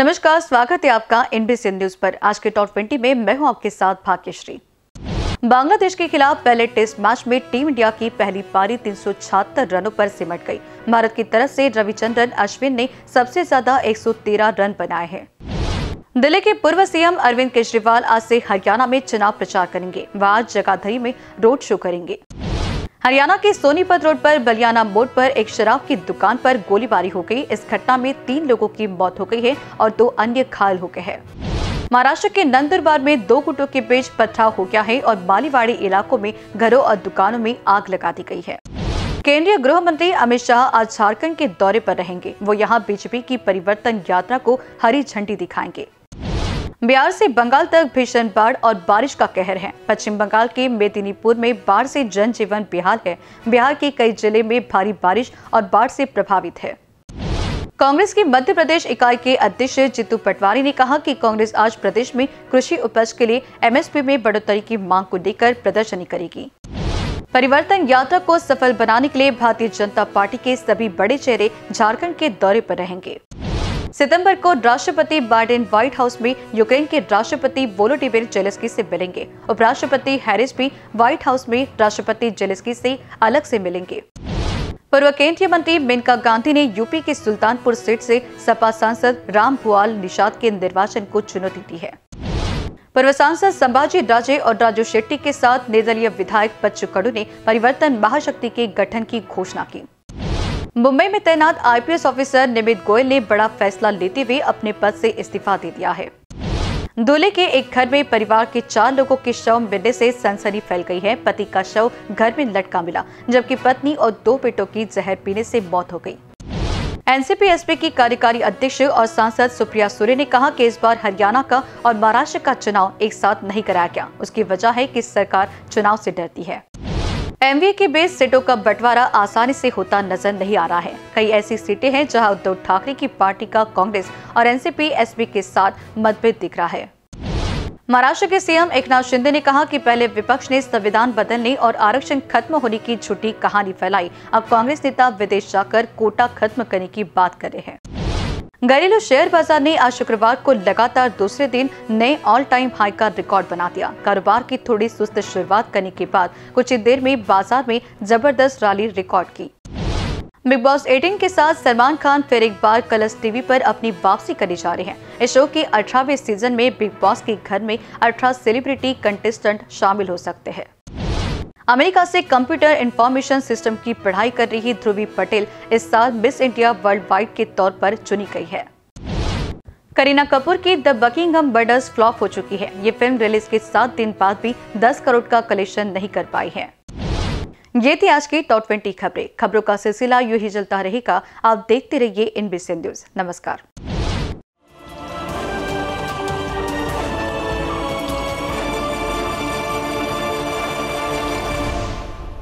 नमस्कार, स्वागत है आपका एनबीसी न्यूज़ पर। आज के टॉप 20 में मैं हूँ आपके साथ भाग्यश्री। बांग्लादेश के खिलाफ पहले टेस्ट मैच में टीम इंडिया की पहली पारी तीन रनों पर सिमट गई। भारत की तरफ़ से रविचंद्रन अश्विन ने सबसे ज़्यादा 113 रन बनाए हैं। दिल्ली के पूर्व सीएम अरविंद केजरीवाल आज से हरियाणा में चुनाव प्रचार करेंगे। वह आज जगाधरी में रोड शो करेंगे। हरियाणा के सोनीपत रोड पर बलियाना मोड़ पर एक शराब की दुकान पर गोलीबारी हो गई। इस घटना में तीन लोगों की मौत हो गई है और दो अन्य घायल हो गए हैं। महाराष्ट्र के नंदुरबार में दो गुटों के बीच पथराव हो गया है और मालीवाड़ी इलाकों में घरों और दुकानों में आग लगा दी गई है। केंद्रीय गृह मंत्री अमित शाह आज झारखंड के दौरे पर रहेंगे। वो यहाँ बीजेपी की परिवर्तन यात्रा को हरी झंडी दिखाएँगे। बिहार से बंगाल तक भीषण बाढ़ और बारिश का कहर है। पश्चिम बंगाल के मेदिनीपुर में बाढ़ से जनजीवन बेहाल है। बिहार के कई ज़िले में भारी बारिश और बाढ़ से प्रभावित है। कांग्रेस की मध्य प्रदेश इकाई के अध्यक्ष जितू पटवारी ने कहा कि कांग्रेस आज प्रदेश में कृषि उपज के लिए एमएसपी में बढ़ोतरी की मांग को लेकर प्रदर्शनी करेगी। परिवर्तन यात्रा को सफल बनाने के लिए भारतीय जनता पार्टी के सभी बड़े चेहरे झारखंड के दौरे पर रहेंगे। सितंबर को राष्ट्रपति बाइडेन व्हाइट हाउस में यूक्रेन के राष्ट्रपति वोलोडिमिर जेलेस्की से मिलेंगे। उपराष्ट्रपति हैरिस भी व्हाइट हाउस में राष्ट्रपति जेलेस्की से अलग से मिलेंगे। पूर्व केंद्रीय मंत्री मेनका गांधी ने यूपी के सुल्तानपुर सीट से सपा सांसद राम भुआल निषाद के निर्वाचन को चुनौती दी है। पूर्व सांसद संभाजी राजे और राजू शेट्टी के साथ निर्दलीय विधायक बच्चू कडू ने परिवर्तन महाशक्ति के गठन की घोषणा की। मुंबई में तैनात आईपीएस ऑफिसर निमित गोयल ने बड़ा फैसला लेते हुए अपने पद से इस्तीफा दे दिया है। दूल्हे के एक घर में परिवार के चार लोगों के शव मिलने से सनसनी फैल गई है। पति का शव घर में लटका मिला, जबकि पत्नी और दो बेटों की जहर पीने से मौत हो गई। एनसीपी एसपी की कार्यकारी अध्यक्ष और सांसद सुप्रिया सूर्य ने कहा कि इस बार हरियाणा का और महाराष्ट्र का चुनाव एक साथ नहीं कराया गया। उसकी वजह है कि सरकार चुनाव से डरती है। एमवीए के बेस सीटों का बंटवारा आसानी से होता नज़र नहीं आ रहा है। कई ऐसी सीटें हैं जहाँ उद्धव ठाकरे की पार्टी का कांग्रेस और एनसीपी, एसपी के साथ मतभेद दिख रहा है। महाराष्ट्र के सीएम एकनाथ शिंदे ने कहा कि पहले विपक्ष ने संविधान बदलने और आरक्षण खत्म होने की झूठी कहानी फैलाई। अब कांग्रेस नेता विदेश जाकर कोटा खत्म करने की बात कर रहे हैं। घरेलू शेयर बाज़ार ने आज शुक्रवार को लगातार दूसरे दिन नए ऑल टाइम हाई का रिकॉर्ड बना दिया। कारोबार की थोड़ी सुस्त शुरुआत करने के बाद कुछ ही देर में बाज़ार में ज़बरदस्त रैली रिकॉर्ड की। बिग बॉस 18 के साथ सलमान खान फिर एक बार कलर्स टीवी पर अपनी वापसी करने जा रहे हैं। इस शो के अठारहवें सीज़न में बिग बॉस के घर में अठारह सेलिब्रिटी कंटेस्टेंट शामिल हो सकते हैं। अमेरिका से कंप्यूटर इंफॉर्मेशन सिस्टम की पढ़ाई कर रही ध्रुवी पटेल इस साल मिस इंडिया वर्ल्ड वाइड के तौर पर चुनी गई है। करीना कपूर की द बकिंगम बर्डर्स फ्लॉप हो चुकी है। ये फ़िल्म रिलीज़ के सात दिन बाद भी 10 करोड़ का कलेक्शन नहीं कर पाई है। ये थी आज की टॉप ट्वेंटी खबरें। खबरों का सिलसिला यू ही चलता रहेगा। आप देखते रहिए इन न्यूज़। नमस्कार।